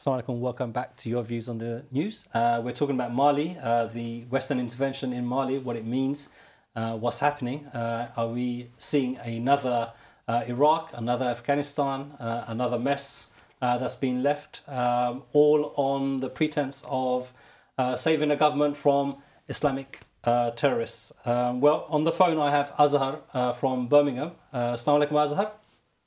Assalamu alaikum, welcome back to your views on the news. Uh, we're talking about Mali, uh, the Western intervention in Mali, what it means, uh, what's happening. Uh, are we seeing another uh, Iraq, another Afghanistan, uh, another mess that's been left, um, all on the pretense of saving a government from Islamic terrorists? Um, well, on the phone I have Azhar from Birmingham. Uh, Assalamu alaikum, Azhar.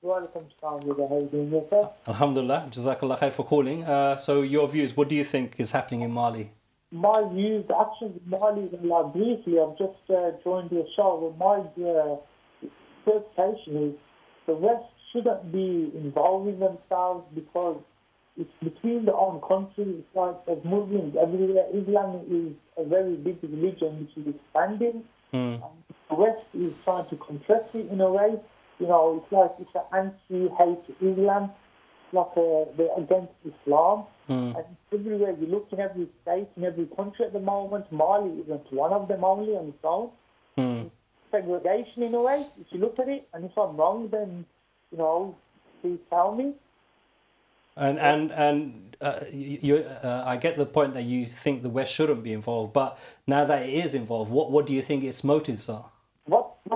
Welcome, How are you doing, yourself? Alhamdulillah. Jazakallah khair for calling. Uh, so, your views, what do you think is happening in Mali? My views, the actions in Mali, like briefly, I've just uh, joined your show. My uh, interpretation is the West shouldn't be involving themselves because it's between their own countries. It's like there's Muslims everywhere. Islam is a very big religion which is expanding. Mm. the West is trying to compress it in a way you know, it's like it's an anti-hate Islam, like a, they're against Islam. Mm. And everywhere you look in every state, in every country at the moment, Mali isn't one of them only on its own. Mm. Segregation in a way, if you look at it, and if I'm wrong, then, you know, please tell me. And and and uh, you, uh, I get the point that you think the West shouldn't be involved, but now that it is involved, what what do you think its motives are?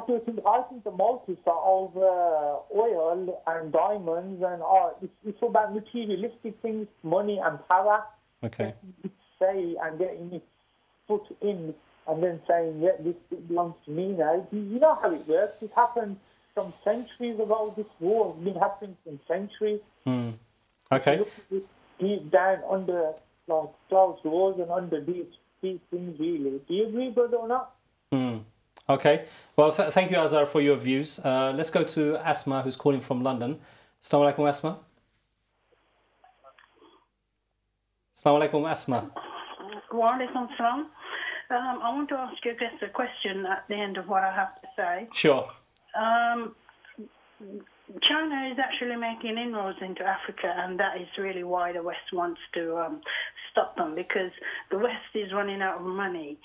I think the are of uh, oil and diamonds and uh, it's, it's about materialistic things, money and power. Okay. Say and getting it put in and then saying, yeah, this belongs to me now. You know how it works. It happened from centuries ago. This war has been happening for centuries. Mm. Okay. Deep down under like closed doors and under these, these things, really. Do you agree, brother, or not? Mm. Okay. Well, th thank you, Azhar, for your views. Uh, let's go to Asma, who's calling from London. Assalamu alaikum, Asma. Assalamu alaikum, Asma. Wa alaikum salam. Um, I want to ask you just a question at the end of what I have to say. Sure. Um, China is actually making inroads into Africa, and that is really why the West wants to um, stop them because the West is running out of money,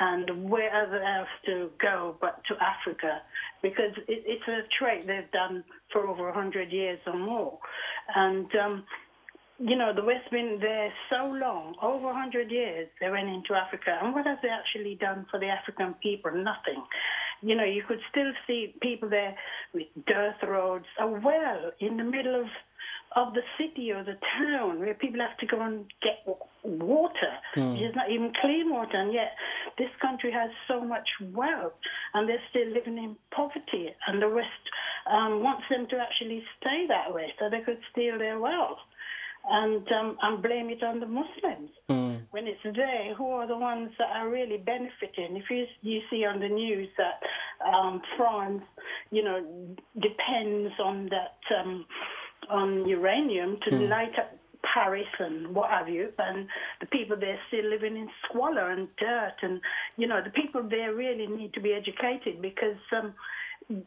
and where else to go but to Africa? Because it, it's a trade they've done for over 100 years or more. And, um, you know, the West been there so long, over 100 years, they went into Africa. And what have they actually done for the African people? Nothing. You know, you could still see people there with dirt roads, a well in the middle of of the city or the town where people have to go and get water. Mm. It's not even clean water, and yet this country has so much wealth, and they're still living in poverty. And the West um, wants them to actually stay that way so they could steal their wealth and um, and blame it on the Muslims. Mm. When it's there, who are the ones that are really benefiting? If you you see on the news that um, France, you know, depends on that um, on uranium to mm. light up Paris and what have you, and the people there still living in squalor and dirt, and you know the people there really need to be educated because um,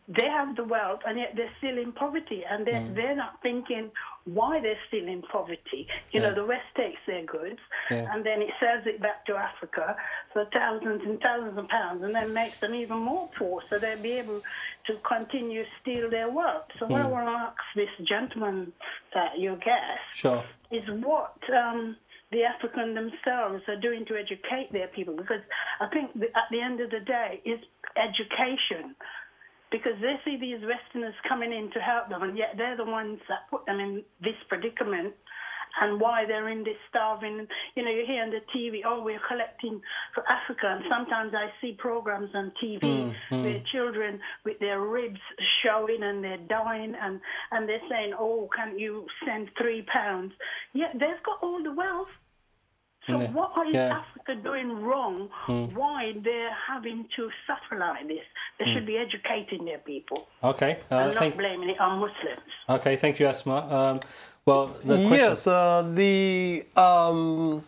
they have the wealth and yet they're still in poverty and they're, mm. they're not thinking why they're still in poverty. You yeah. know, the West takes their goods yeah. and then it sells it back to Africa for thousands and thousands of pounds and then makes them even more poor so they'll be able to continue to steal their wealth. So mm. what I mm. want to ask this gentleman, that your guest, sure. is what... Um, the African themselves are doing to educate their people because I think at the end of the day, it's education because they see these Westerners coming in to help them, and yet they're the ones that put them in this predicament and why they're in this starving. You know, you hear on the TV, oh, we're collecting for Africa, and sometimes I see programs on TV mm, mm. where children with their ribs showing and they're dying, and, and they're saying, oh, can't you send three pounds? Yeah, they've got all the wealth. So yeah. what are yeah. Africa doing wrong? Mm. Why they're having to suffer like this? They mm. should be educating their people. Okay, uh, and not blaming it on Muslims. Okay, thank you, Asma. Um, well, the question... yes, uh, the um,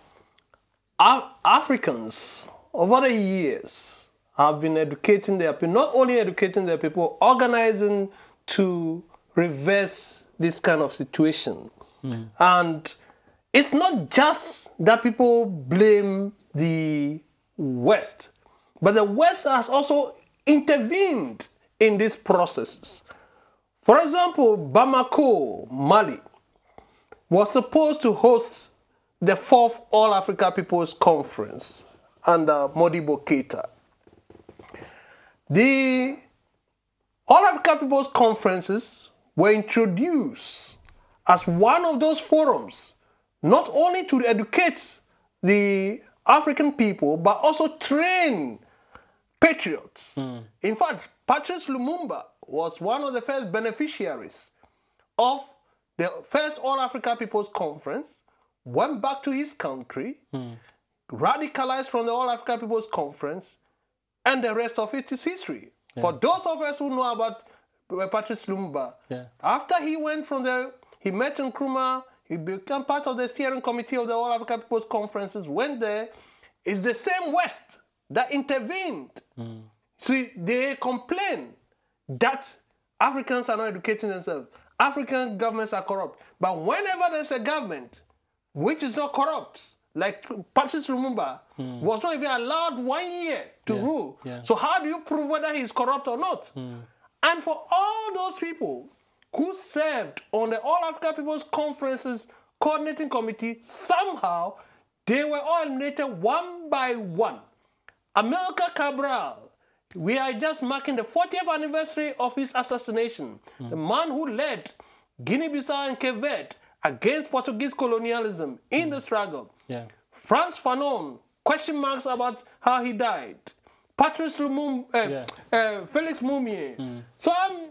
Africans over the years have been educating their people, not only educating their people, organizing to reverse this kind of situation, mm. and it's not just that people blame the West, but the West has also intervened in these processes. For example, Bamako, Mali. was supposed to host the fourth All Africa People's Conference under Modibo Keita. The All Africa People's Conferences were introduced as one of those forums, not only to educate the African people, but also train patriots. In fact, Patrice Lumumba was one of the first beneficiaries of the first All Africa People's Conference, went back to his country, radicalized from the All Africa People's Conference, and the rest of it is history. For those of us who know about uh, Patrice Lumumba, Yeah. after he went from there, he met Nkrumah, he became part of the steering committee of the All Africa People's Conferences, went there. It's the same West that intervened. See, they complain that Africans are not educating themselves. African governments are corrupt. But whenever there's a government which is not corrupt, like Patrice Lumumba was not even allowed one year to Yeah, rule. yeah. So how do you prove whether he's corrupt or not? Hmm. And for all those people who served on the All Africa People's Conferences coordinating committee, somehow they were all eliminated one by one. Amilcar Cabral, we are just marking the 40th anniversary of his assassination. The man who led Guinea-Bissau and Cape Verde against Portuguese colonialism in the struggle. Yeah. Frantz Fanon, question marks about how he died. Patrice Lumumba, uh, Yeah. uh, Felix Moumié. So um,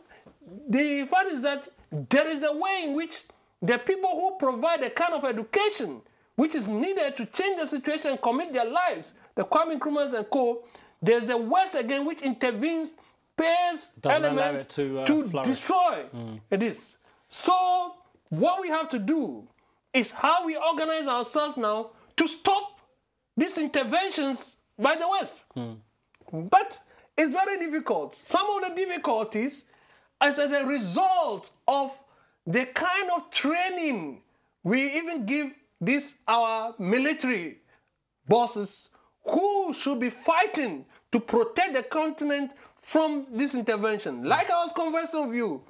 the fact is that there is a way in which the people who provide the kind of education which is needed to change the situation and commit their lives, the Kwame Nkrumahs and co, there's the West again which intervenes, pays Doesn't elements to, uh, flourish. destroy it is. So what we have to do is how we organize ourselves now to stop these interventions by the West. But it's very difficult. Some of the difficulties is as a result of the kind of training we even give this our military bosses who should be fighting to protect the continent from this intervention. Like I was conversing with you,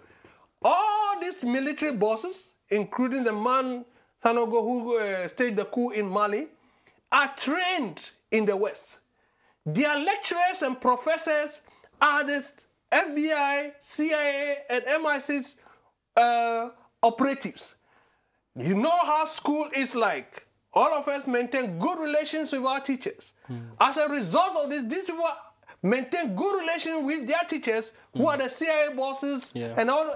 all these military bosses, including the man Sanogo who uh, staged the coup in Mali, are trained in the West. Their lecturers and professors are the FBI, CIA, and MI6 uh, operatives. You know how school is like. All of us maintain good relations with our teachers. Hmm. As a result of this, these people maintain good relations with their teachers, who hmm. are the CIA bosses Yeah. and all.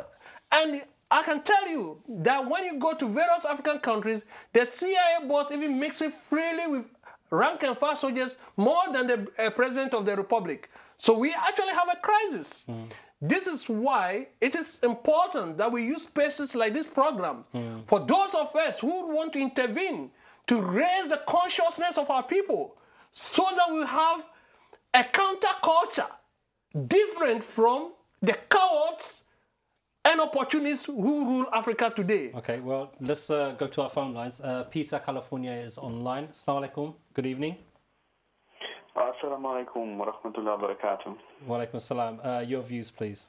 And I can tell you that when you go to various African countries, the CIA boss even mixes freely with rank and file soldiers more than the uh, president of the republic. So we actually have a crisis. Hmm. This is why it is important that we use spaces like this program for those of us who want to intervene to raise the consciousness of our people so that we have a counterculture different from the cowards and opportunists who rule Africa today. Okay, well, let's uh, go to our phone lines. Uh, Peter, California is online. Assalamu alaikum. Good evening. Assalamu alaikum wa rahmatullahi wa barakatuh. Wa alaikum assalam. Uh, your views, please.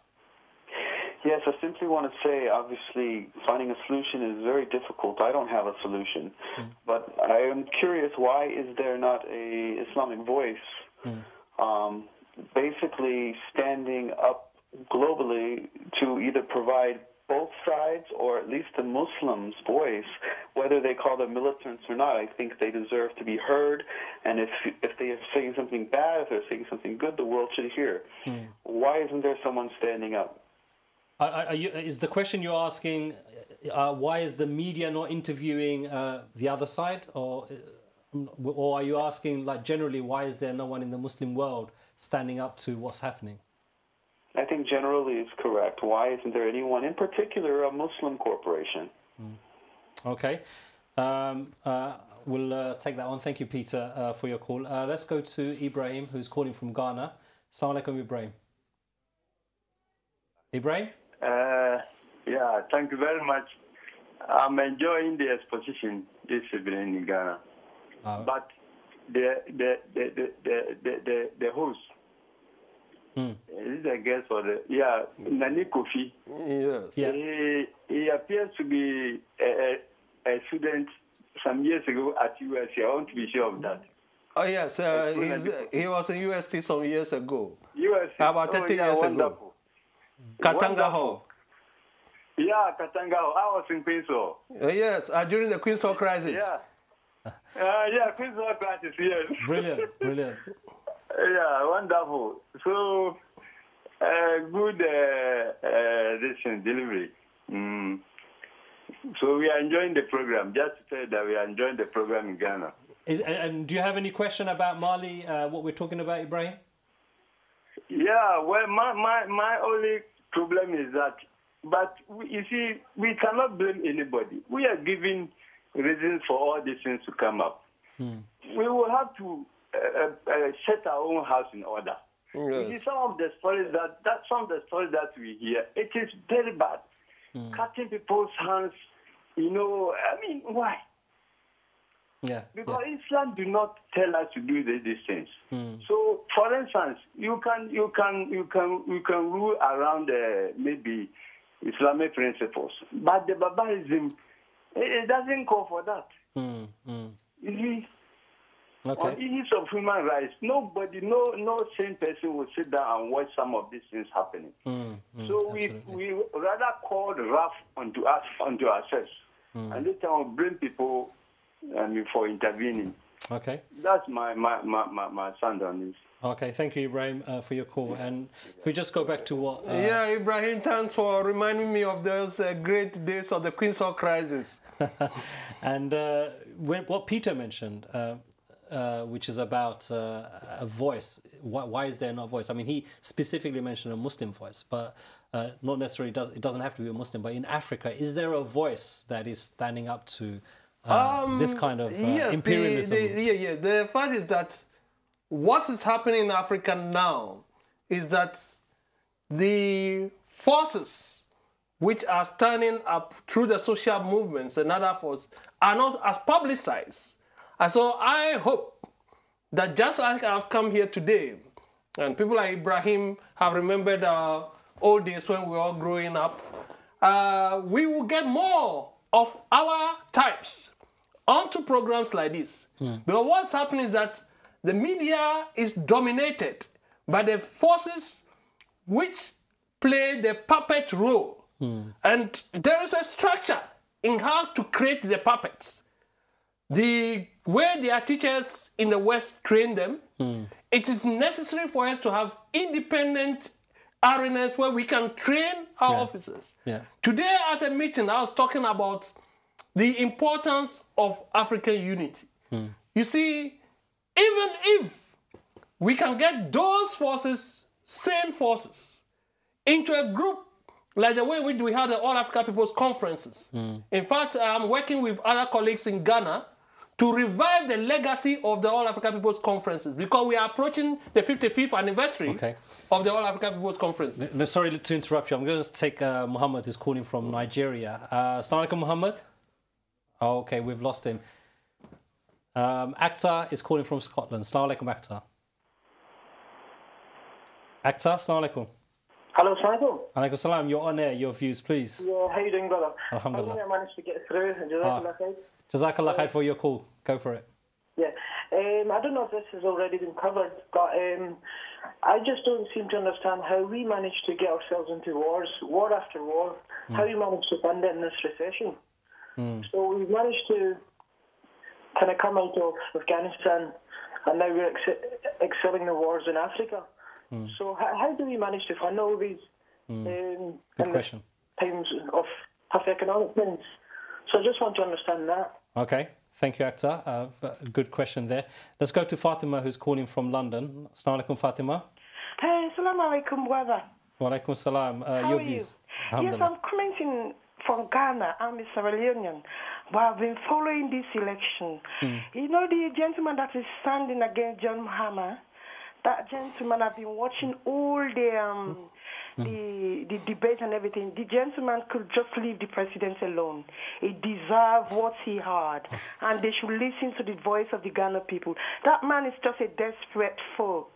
Yes, I simply want to say, obviously, finding a solution is very difficult. I don't have a solution. Mm. But I am curious, why is there not a Islamic voice mm. um, basically standing up globally to either provide both sides or at least the Muslims' voice, whether they call them militants or not. I think they deserve to be heard, and if if they are saying something bad, if they're saying something good, the world should hear. Hmm. Why isn't there someone standing up? Are, are you, is the question you're asking uh, why is the media not interviewing uh, the other side, or uh, or are you asking like generally why is there no one in the Muslim world standing up to what's happening? I think generally is correct. Why isn't there anyone, in particular, a Muslim corporation? Okay, um, uh, we'll uh, take that on. Thank you, Peter, uh, for your call. Uh, let's go to Ibrahim, who's calling from Ghana. Assalamu alaikum, Ibrahim. Ibrahim. Uh, yeah, thank you very much. I'm enjoying the exposition this evening in Ghana. Uh, But the the the the the the, the, the host, Hmm. this is a guest for the yeah Nani Kofi. Yes. Yeah. He, he appears to be a, a, a student some years ago at USC. I want to be sure of that. Oh yes, uh, he's, he was in UST some years ago. USC. About oh, 30 yeah, years ago. wonderful. Katanga Wonderful. Hall. Yeah, Katanga. I was in Queens Uh, yes, uh, during the Queen's crisis. Yeah. Uh, yeah, Queens Hall classes, yes. Brilliant, brilliant. Yeah, wonderful. So, uh, good uh, uh, delivery. Mm. So we are enjoying the program. Just to say that we are enjoying the program in Ghana. Is, and- and do you have any question about Mali? Uh, what we're talking about, Ibrahim? Yeah, well, my, my, my only problem is that, but we, you see, we cannot blame anybody. We are giving reasons for all these things to come up. We will have to uh, uh, uh, set our own house in order. You see, Yes. some of the stories that, that some of the stories that we hear, it is very bad. Cutting people's hands, you know, I mean, why? Yeah. Because Islam do not tell us to do the- these things. So, for instance, you can you can you can you can rule around uh, maybe Islamic principles, but the barbarism it, it doesn't call for that. yeah. Mm, mm. You see, on issues of human rights, nobody, no no sane person will sit down and watch some of these things happening. Mm, mm, So we absolutely. we rather call the wrath onto us onto ourselves, and this time bring people I mean, for intervening. Okay. That's my my my my, my stand on this. Okay. Thank you, Ibrahim, uh, for your call. And if we just go back to what. Uh, Yeah, Ibrahim, thanks for reminding me of those uh, great days of the Queen's Hall crisis. and uh, when, what Peter mentioned, uh, uh, which is about uh, a voice. Why, why is there not a voice? I mean, he specifically mentioned a Muslim voice, but uh, not necessarily does it doesn't have to be a Muslim. But in Africa, is there a voice that is standing up to uh, this kind of uh, Um, yes, the- imperialism? The, yeah, yeah. The fact is that what is happening in Africa now is that the forces which are standing up through the social movements and other forces are not as publicized. And so I hope that just like I've come here today, and people like Ibrahim have remembered our old days when we were all growing up, uh, we will get more of our types onto programs like this. Hmm. Because what's happening is that the media is dominated by the forces which play the puppet role. Hmm. And there is a structure in how to create the puppets. The way their teachers in the West train them, hmm. it is necessary for us to have independent arenas where we can train our Yeah. officers. Yeah. Today at a meeting, I was talking about the importance of African unity. You see, even if we can get those forces, same forces, into a group like the way in which we had the All Africa People's Conferences. In fact, I'm working with other colleagues in Ghana to revive the legacy of the All Africa People's Conferences because we are approaching the 55th anniversary Okay. of the All Africa People's Conferences. No, sorry to interrupt you. I'm going to take uh, Muhammad, who's calling from Nigeria. Uh, Assalamu alaikum, Muhammad. Oh, okay, we've lost him. Um, Akhtar is calling from Scotland. Assalamu alaikum, Akhtar. Akhtar, assalamu alaikum. Hello, Saito. Alaikum salam. You're on air. Your views, please. Yeah, how you doing, brother? Alhamdulillah. I managed to get through. Jazakallah khair. Jazakallah khair for your call. Go for it. Yeah. Um, I don't know if this has already been covered, but um, I just don't seem to understand how we managed to get ourselves into wars, war after war, how we managed to fund it in this recession. So we've managed to kind of come out of Afghanistan, and now we're ex- excelling the wars in Africa. So how, how do we manage to fund all these um, Good in the question. times of tough economic times? So I just want to understand that. Okay. Thank you, Akhtar. Uh, good question there. Let's go to Fatima, who's calling from London. Assalamu alaikum, Fatima. Hey, salam alaikum, brother. Wa alaikum salam. Uh, How your are you? views. Yes, I'm commenting from Ghana. I'm a Sierra Leonean, but I've been following this election. Hmm. You know the gentleman that is standing against John Mahama? That gentleman, I've been watching all the um, Hmm. the the debate and everything. The gentleman could just leave the president alone. He deserved what he had, and they should listen to the voice of the Ghana people. That man is just a desperate foe.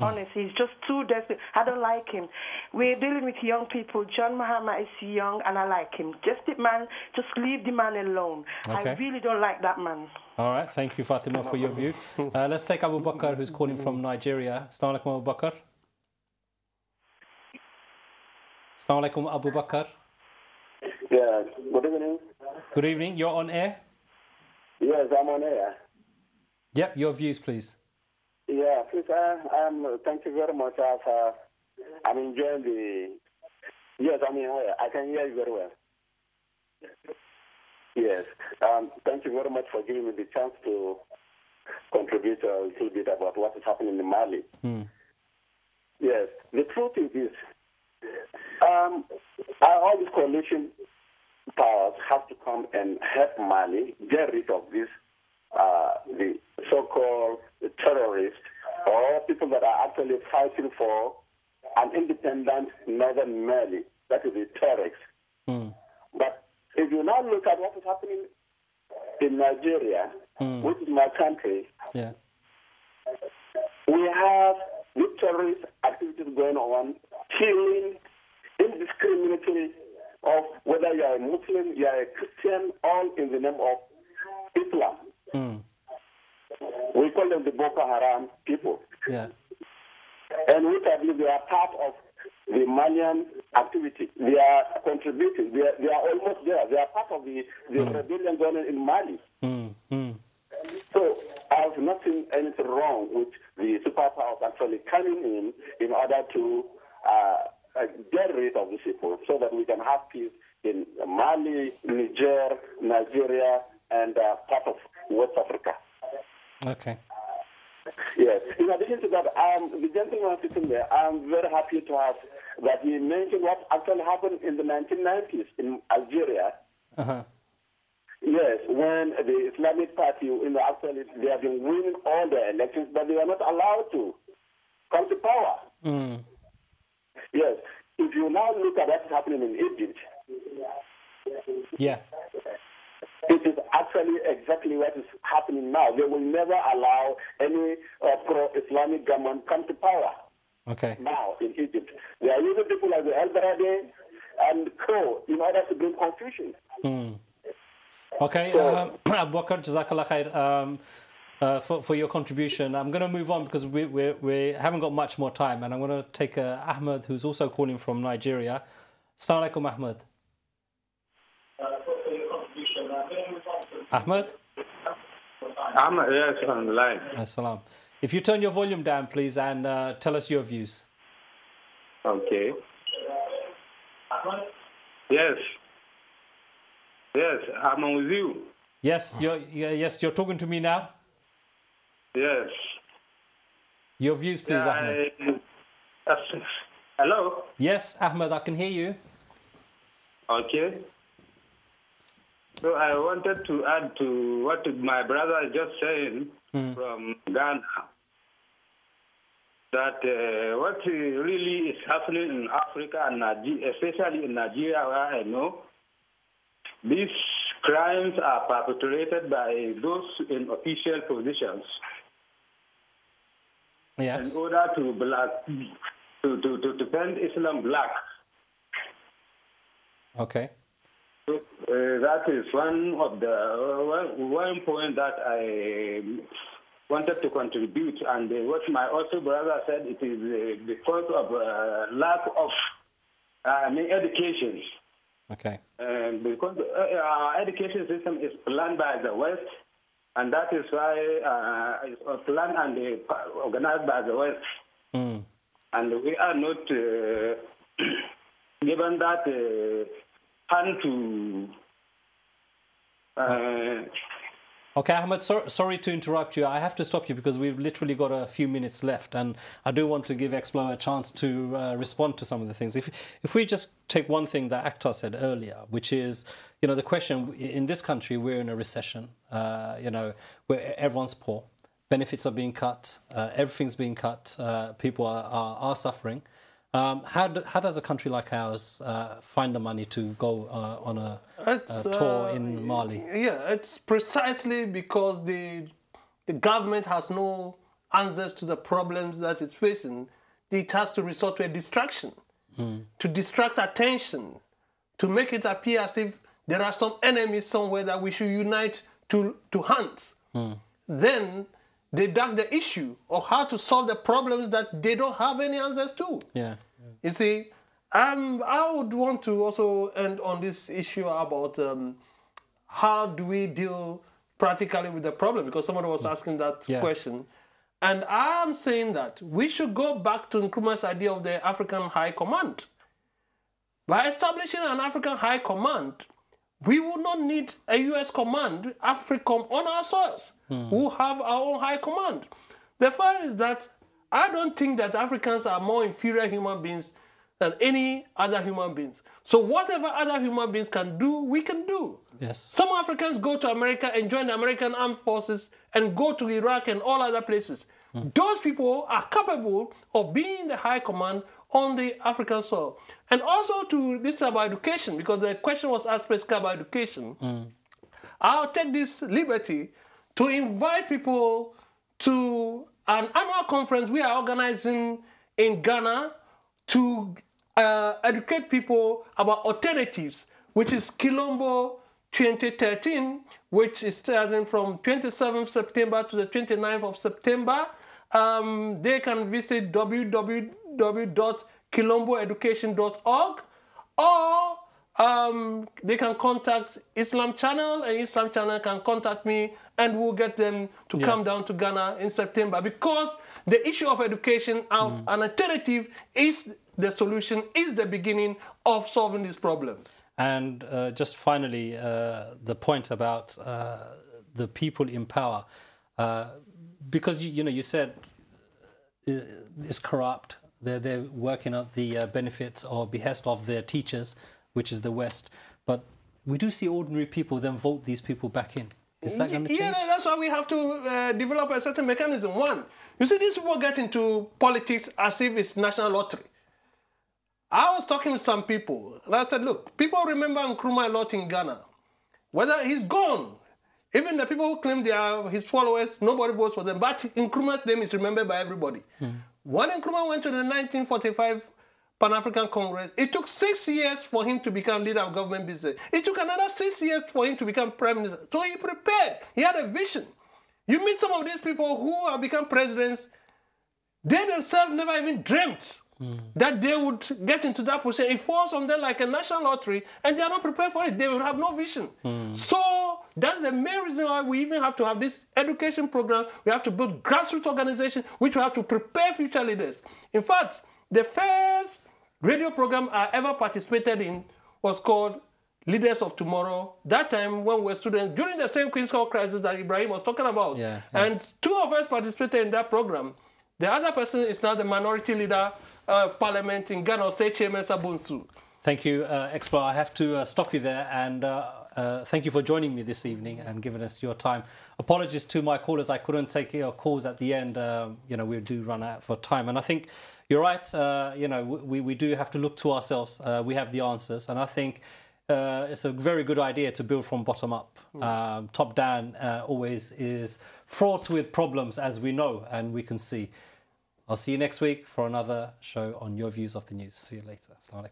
Honestly, he's just too desperate. I don't like him. We're dealing with young people. John Mahama is young, and I like him. Just the man, just leave the man alone. Okay. I really don't like that man. All right, thank you, Fatima, for your view. Uh, let's take Abu Bakr, who's calling from Nigeria. Assalamu alaikum, Abu Bakr. Assalamu alaikum, Abu Bakr. Yeah, good evening. Good evening. You're on air. Yes, I'm on air. Yep, your views, please. Yeah, please, uh, um, thank you very much. I've, uh, I'm enjoying the. Yes, I mean. I can hear you very well. Yes, um, thank you very much for giving me the chance to contribute a little bit about what is happening in Mali. Yes, the truth is this. Um, all these coalition powers have to come and help Mali get rid of this, uh, the so-called terrorists or people that are actually fighting for an independent northern Mali. That is the Tuaregs. Hmm. But if you now look at what is happening in Nigeria, hmm. which is my country, Yeah. we have terrorist activities going on, killing indiscriminately of whether you are a Muslim, you are a Christian, all in the name of Islam. Hmm. We call them the Boko Haram people. Yeah. And we believe they are part of the Malian activity. They are contributing. They are, they are almost there. They are part of the, the rebellion going on in Mali. Mm, mm. So I have not seen anything wrong with the superpowers actually coming in in order to uh, uh, get rid of these people so that we can have peace in Mali, Niger, Nigeria, and uh, part of West Africa. Okay. Yes. In addition to that, um, the gentleman sitting there, I'm very happy to have that he mentioned what actually happened in the 1990s in Algeria. Uh-huh. Yes, when the Islamic Party, you know, actually they have been winning all the elections, but they are not allowed to come to power. Mm. Yes. If you now look at what's happening in Egypt, Yeah. It is actually exactly what is happening now. They will never allow any uh, pro-Islamic government come to power. Okay. now in Egypt. They are using people like the ElBaradei and Co in order to bring confusion. Mm. Okay, um, Abu Bakr, Jazakallah khair um, uh, for, for your contribution. I'm going to move on because we, we, we haven't got much more time, and I'm going to take uh, Ahmed, who's also calling from Nigeria. Assalamu alaikum, Ahmed. Ahmed? I'm yes on the line. Assalam. If you turn your volume down, please, and uh, tell us your views. Okay. Yes. Yes, I'm with you. Yes, you're, yes, you're talking to me now. Yes. Your views, please, Yeah, Ahmed. That's- hello. Yes, Ahmed, I can hear you. Okay. So I wanted to add to what my brother is just saying from Ghana. That uh, what really is happening in Africa and Nigeria, especially in Nigeria, where I know, these crimes are perpetrated by those in official positions Yes. in order to black to, to, to defend Islam black. Okay. So, uh, that is one of the uh, one, point that I wanted to contribute, and uh, what my also brother said, it is uh, because of uh, lack of uh, I mean education. Okay. Um, because uh, our education system is planned by the West, and that is why uh, it's planned and organized by the West, Mm. and we are not uh, given that uh, hand to. Uh, Okay, Ahmed, so, sorry to interrupt you. I have to stop you because we've literally got a few minutes left, and I do want to give Explo a chance to uh, respond to some of the things. If if we just take one thing that Akhtar said earlier, which is, you know, the question in this country we're in a recession. Uh, you know, where everyone's poor, benefits are being cut, uh, everything's being cut, uh, people are, are, are suffering. Um, how, do, how does a country like ours uh, find the money to go uh, on a, a tour uh, in Mali? Yeah, it's precisely because the the government has no answers to the problems that it's facing, it has to resort to a distraction, to distract attention, to make it appear as if there are some enemies somewhere that we should unite to, to hunt. Then they dug the issue of how to solve the problems that they don't have any answers to. Yeah. You see, um, I would want to also end on this issue about um, how do we deal practically with the problem because somebody was asking that Yeah. question. And I'm saying that we should go back to Nkrumah's idea of the African High Command. By establishing an African High Command, we would not need a US command, AFRICOM, on our soils. who have our own High Command. The fact is that I don't think that Africans are more inferior human beings than any other human beings. So whatever other human beings can do, we can do. Yes. Some Africans go to America and join the American armed forces and go to Iraq and all other places. Those people are capable of being in the high command on the African soil. And also to this about education, because the question was asked about education. I'll take this liberty to invite people to an annual conference we are organizing in Ghana to uh, educate people about alternatives, which is Kilombo 2013, which is starting from 27th September to the 29th of September. Um, they can visit www.kilomboeducation.org or um, they can contact Islam Channel and Islam Channel can contact me and we'll get them to Yeah. come down to Ghana in September because the issue of education and an alternative is the solution, is the beginning of solving this problem. And uh, just finally, uh, the point about uh, the people in power, uh, because you, you know you said uh, it's corrupt. They're they're working at the uh, benefits or behest of their teachers, which is the West. But we do see ordinary people then vote these people back in. Is that going to change? Yeah, that's why we have to uh, develop a certain mechanism. One, you see, these people get into politics as if it's national lottery. I was talking to some people, and I said, look, people remember Nkrumah a lot in Ghana. Whether he's gone, even the people who claim they are his followers, nobody votes for them. But Nkrumah's name is remembered by everybody. Hmm. When Nkrumah went to the 1945 Pan African Congress, it took six years for him to become leader of government business. It took another six years for him to become prime minister. So he prepared. He had a vision. You meet some of these people who have become presidents, they themselves never even dreamt Hmm. that they would get into that position. It falls on them like a national lottery, and they are not prepared for it. They will have no vision. Hmm. So that's the main reason why we even have to have this education program. We have to build grassroots organizations, which we have to prepare future leaders. In fact, the first radio program I ever participated in was called Leaders of Tomorrow. That time when we were students, during the same Queen's Hall crisis that Ibrahim was talking about. Yeah, yeah. And two of us participated in that program. The other person is now the minority leader of parliament in Ghana, Mensah Bonsu. Thank you, uh, Explo. I have to uh, stop you there and uh, uh, thank you for joining me this evening and giving us your time. Apologies to my callers. I couldn't take your calls at the end. Um, you know, we do run out for time. And I think you're right. Uh, you know, we, we do have to look to ourselves. Uh, we have the answers. And I think uh, it's a very good idea to build from bottom up. Um, top down uh, always is fraught with problems, as we know and we can see. I'll see you next week for another show on your views of the news. See you later. Assalamu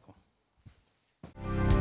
alaikum.